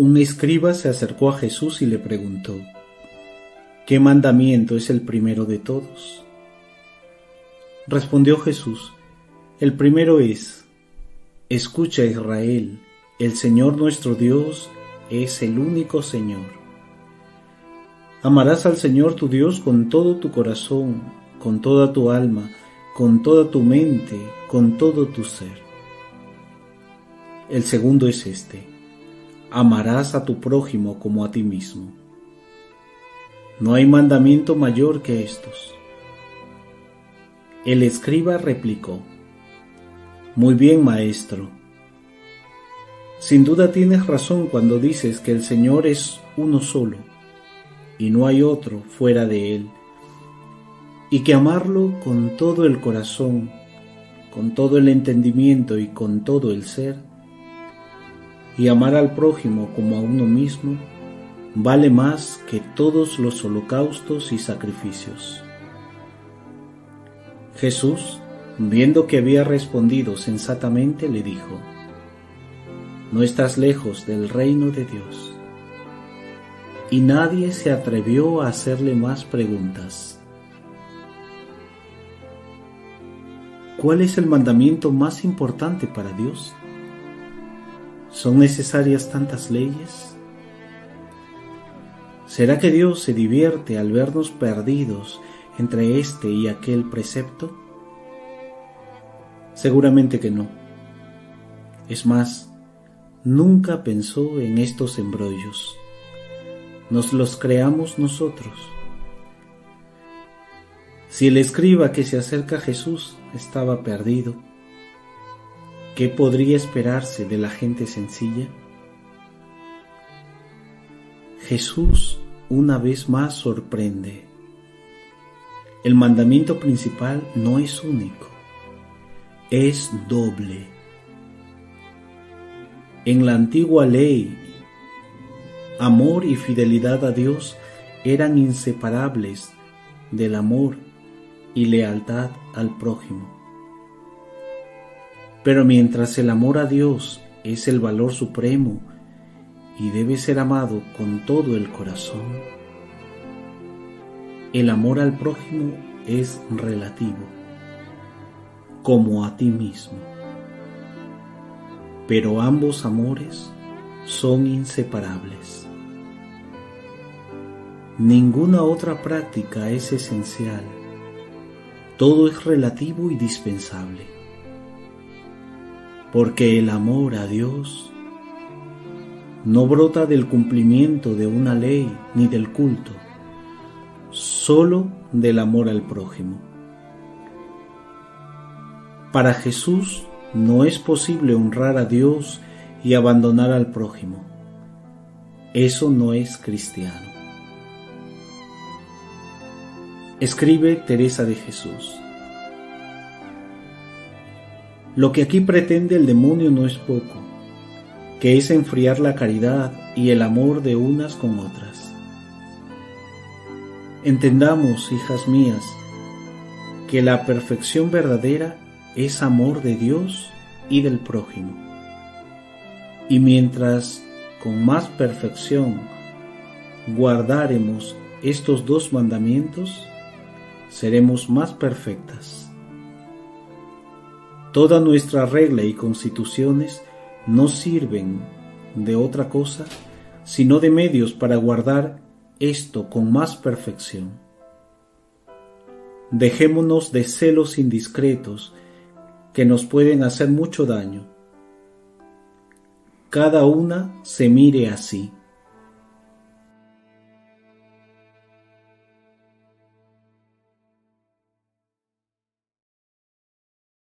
Un escriba se acercó a Jesús y le preguntó, ¿qué mandamiento es el primero de todos? Respondió Jesús, el primero es, escucha Israel, el Señor nuestro Dios es el único Señor. Amarás al Señor tu Dios con todo tu corazón, con toda tu alma, con toda tu mente, con todo tu ser. El segundo es este amarás a tu prójimo como a ti mismo. No hay mandamiento mayor que estos. El escriba replicó, Muy bien, maestro. Sin duda tienes razón cuando dices que el Señor es uno solo y no hay otro fuera de Él, y que amarlo con todo el corazón, con todo el entendimiento y con todo el ser y amar al prójimo como a uno mismo vale más que todos los holocaustos y sacrificios. Jesús, viendo que había respondido sensatamente, le dijo, No estás lejos del reino de Dios. Y nadie se atrevió a hacerle más preguntas. ¿Cuál es el mandamiento más importante para Dios? ¿Son necesarias tantas leyes? ¿Será que Dios se divierte al vernos perdidos entre este y aquel precepto? Seguramente que no. Es más, nunca pensó en estos embrollos. Nos los creamos nosotros. Si el escriba que se acerca a Jesús estaba perdido, ¿Qué podría esperarse de la gente sencilla? Jesús una vez más sorprende. El mandamiento principal no es único, es doble. En la antigua ley, amor y fidelidad a Dios eran inseparables del amor y lealtad al prójimo. Pero mientras el amor a Dios es el valor supremo y debe ser amado con todo el corazón, el amor al prójimo es relativo, como a ti mismo. Pero ambos amores son inseparables. Ninguna otra práctica es esencial. Todo es relativo y dispensable porque el amor a Dios no brota del cumplimiento de una ley ni del culto, solo del amor al prójimo. Para Jesús no es posible honrar a Dios y abandonar al prójimo. Eso no es cristiano. Escribe Teresa de Jesús. Lo que aquí pretende el demonio no es poco, que es enfriar la caridad y el amor de unas con otras. Entendamos, hijas mías, que la perfección verdadera es amor de Dios y del prójimo. Y mientras con más perfección guardaremos estos dos mandamientos, seremos más perfectas. Toda nuestra regla y constituciones no sirven de otra cosa sino de medios para guardar esto con más perfección. Dejémonos de celos indiscretos que nos pueden hacer mucho daño. Cada una se mire así.